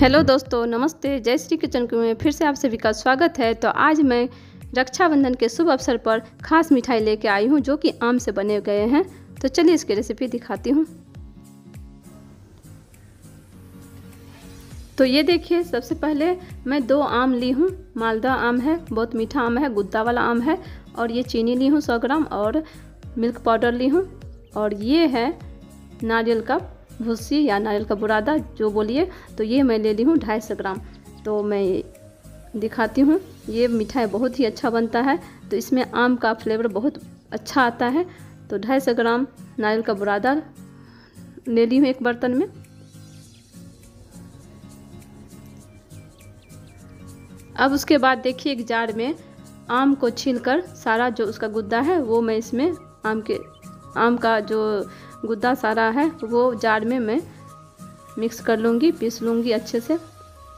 Hello दोस्तों, नमस्ते। जय श्री किचन में फिर से आप सभी का स्वागत है। तो आज मैं रक्षाबंधन के शुभ अवसर पर खास मिठाई लेके आई हूँ, जो कि आम से बने गए हैं। तो चलिए इसकी रेसिपी दिखाती हूँ। तो ये देखिए, सबसे पहले मैं दो आम ली हूँ। मालदा आम है, बहुत मीठा आम है, गुद्दा वाला आम है, और ये चीनी ली हूँ सौ ग्राम, और मिल्क पाउडर ली हूँ। और ये है नारियल का भूसी या नारियल का बुरादा, जो बोलिए तो ये मैं ले ली हूँ ढाई सौ ग्राम। तो मैं दिखाती हूँ, ये मिठाई बहुत ही अच्छा बनता है तो इसमें आम का फ्लेवर बहुत अच्छा आता है। तो ढाई सौ ग्राम नारियल का बुरादा ले ली हूँ एक बर्तन में। अब उसके बाद देखिए एक जार में आम को छीलकर, सारा जो उसका गुद्दा है, वो मैं इसमें आम के, आम का जो गुद्दा सारा है, वो जार में मैं मिक्स कर लूँगी, पीस लूँगी अच्छे से,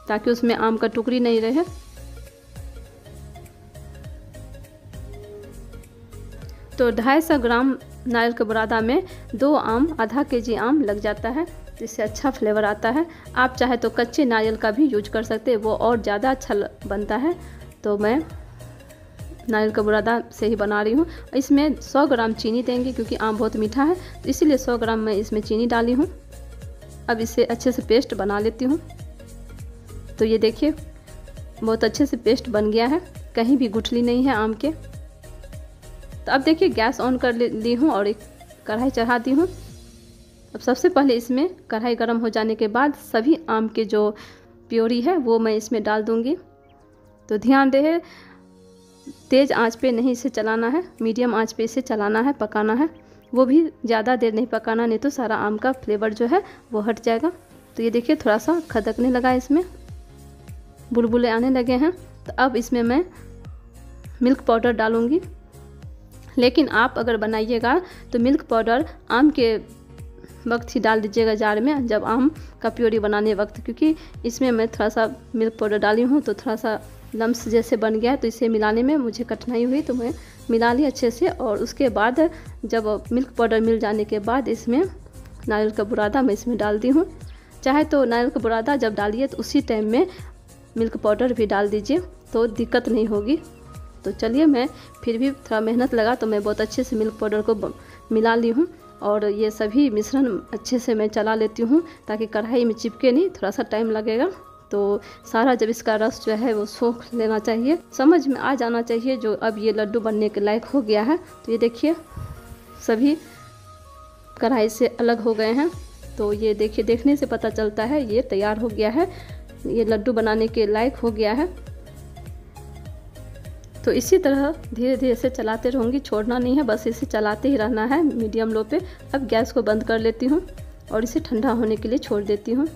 ताकि उसमें आम का टुकड़ी नहीं रहे। तो ढाई सौ ग्राम नारियल के बुरादा में दो आम, आधा के जी आम लग जाता है, जिससे अच्छा फ्लेवर आता है। आप चाहे तो कच्चे नारियल का भी यूज़ कर सकते हैं, वो और ज़्यादा अच्छा बनता है। तो मैं नारियल का बुरादा से ही बना रही हूँ। इसमें 100 ग्राम चीनी देंगे क्योंकि आम बहुत मीठा है। तो इसीलिए 100 ग्राम मैं इसमें चीनी डाली हूँ। अब इसे अच्छे से पेस्ट बना लेती हूँ। तो ये देखिए, बहुत अच्छे से पेस्ट बन गया है। कहीं भी गुठली नहीं है आम के। तो अब देखिए, गैस ऑन कर ली हूँ और एक कढ़ाई चढ़ा दी हूँ। अब सबसे पहले इसमें कढ़ाई गर्म हो जाने के बाद सभी आम के जो प्योरी है, वो मैं इसमें डाल दूँगी। तो ध्यान रहे तेज़ आँच पे नहीं इसे चलाना है, मीडियम आँच पे इसे चलाना है, पकाना है। वो भी ज़्यादा देर नहीं पकाना, नहीं तो सारा आम का फ्लेवर जो है वो हट जाएगा। तो ये देखिए थोड़ा सा खदकने लगा इसमें। बुलबुले आने लगे हैं। तो अब इसमें मैं मिल्क पाउडर डालूँगी। लेकिन आप अगर बनाइएगा तो मिल्क पाउडर आम के वक्त ही डाल दीजिएगा जार में, जब आम का प्योरी बनाने वक्त। क्योंकि इसमें मैं थोड़ा सा मिल्क पाउडर डाली हूँ तो थोड़ा सा लम्स जैसे बन गया तो इसे मिलाने में मुझे कठिनाई हुई तो मैं मिला ली अच्छे से। और उसके बाद जब मिल्क पाउडर मिल जाने के बाद इसमें नारियल का बुरादा मैं इसमें डाल दी हूँ। चाहे तो नारियल का बुरादा जब डालिए तो उसी टाइम में मिल्क पाउडर भी डाल दीजिए तो दिक्कत नहीं होगी। तो चलिए मैं फिर भी थोड़ा मेहनत लगा तो मैं बहुत अच्छे से मिल्क पाउडर को मिला ली हूँ। और ये सभी मिश्रण अच्छे से मैं चला लेती हूँ, ताकि कढ़ाई में चिपके नहीं, थोड़ा सा टाइम लगेगा। तो सारा जब इसका रस जो है वो सोख लेना चाहिए। समझ में आ जाना चाहिए जो अब ये लड्डू बनने के लायक हो गया है। तो ये देखिए, सभी कढ़ाई से अलग हो गए हैं। तो ये देखिए, देखने से पता चलता है ये तैयार हो गया है। ये लड्डू बनाने के लायक हो गया है। तो इसी तरह धीरे धीरे से चलाते रहूँगी, छोड़ना नहीं है, बस इसे चलाते ही रहना है मीडियम लो पे। अब गैस को बंद कर लेती हूँ और इसे ठंडा होने के लिए छोड़ देती हूँ।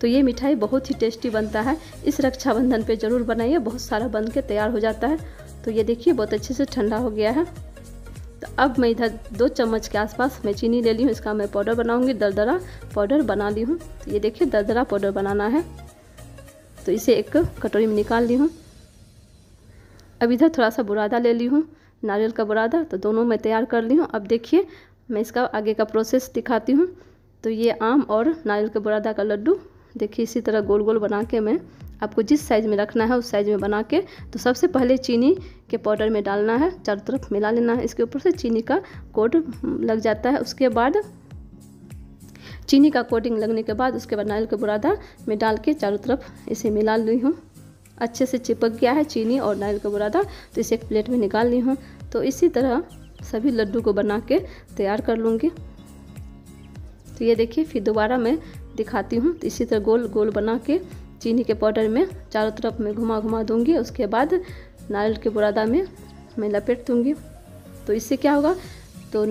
तो ये मिठाई बहुत ही टेस्टी बनता है। इस रक्षाबंधन पे ज़रूर बनाइए, बहुत सारा बन के तैयार हो जाता है। तो ये देखिए, बहुत अच्छे से ठंडा हो गया है। तो अब मैं इधर दो चम्मच के आसपास मैं चीनी ले ली हूँ, इसका मैं पाउडर बनाऊँगी, दरदरा पाउडर बना ली हूँ। तो ये देखिए, दरदरा पाउडर बनाना है। तो इसे एक कटोरी में निकाल ली हूँ। अब इधर थोड़ा सा बुरादा ले ली हूँ, नारियल का बुरादा। तो दोनों मैं तैयार कर ली हूँ। अब देखिए, मैं इसका आगे का प्रोसेस दिखाती हूँ। तो ये आम और नारियल के बुरादा का लड्डू देखिए इसी तरह गोल गोल बना के मैं आपको जिस साइज़ में रखना है उस साइज़ में बना के तो सबसे पहले चीनी के पाउडर में डालना है, चारों तरफ़ मिला लेना है। इसके ऊपर से चीनी का कोट लग जाता है। उसके बाद चीनी का कोटिंग लगने के बाद उसके बाद नारियल का बुरादा में डाल के चारों तरफ़ इसे मिला ली हूँ। अच्छे से चिपक गया है चीनी और नारियल का बुरादा तो इसे एक प्लेट में निकाल ली हूँ। तो इसी तरह सभी लड्डू को बना के तैयार कर लूँगी। तो ये देखिए, फिर दोबारा मैं दिखाती हूँ। तो इसी तरह गोल गोल बना के चीनी के पाउडर में चारों तरफ़ मैं घुमा घुमा दूँगी। उसके बाद नारियल के बुरादा में मैं लपेट दूँगी। तो इससे क्या होगा? तो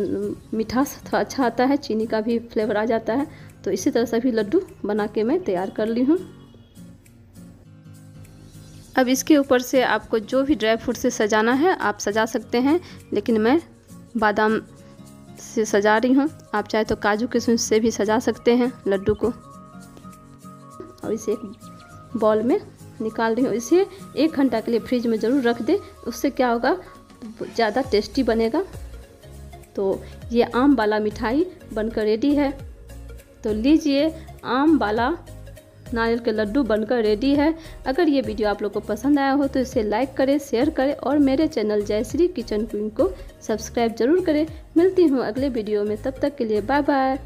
मिठास थोड़ा अच्छा आता है, चीनी का भी फ्लेवर आ जाता है। तो इसी तरह सभी लड्डू बना के मैं तैयार कर ली हूँ। अब इसके ऊपर से आपको जो भी ड्राई फ्रूट से सजाना है, आप सजा सकते हैं। लेकिन मैं बादाम से सजा रही हूँ। आप चाहे तो काजू किशमिश से भी सजा सकते हैं, लड्डू को। और इसे एक बॉल में निकाल रही हूँ। इसे एक घंटा के लिए फ्रिज में ज़रूर रख दे। उससे क्या होगा, ज़्यादा टेस्टी बनेगा। तो ये आम वाला मिठाई बनकर रेडी है। तो लीजिए आम वाला नारियल के लड्डू बनकर रेडी है। अगर ये वीडियो आप लोग को पसंद आया हो तो इसे लाइक करें शेयर करें और मेरे चैनल जयश्री किचन क्वीन को सब्सक्राइब ज़रूर करें। मिलती हूँ अगले वीडियो में। तब तक के लिए बाय बाय